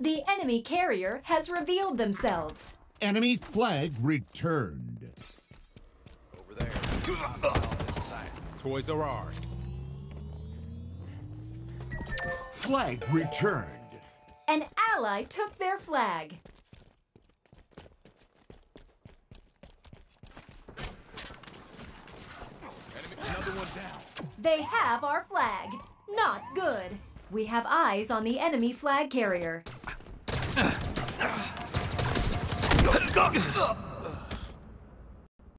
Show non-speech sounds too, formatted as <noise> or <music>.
The enemy carrier has revealed themselves. Enemy flag returned. Over there. Toys are ours. Flag returned. An ally took their flag. They have our flag. Not good. We have eyes on the enemy flag carrier. <laughs>